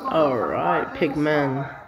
Alright, pigmen.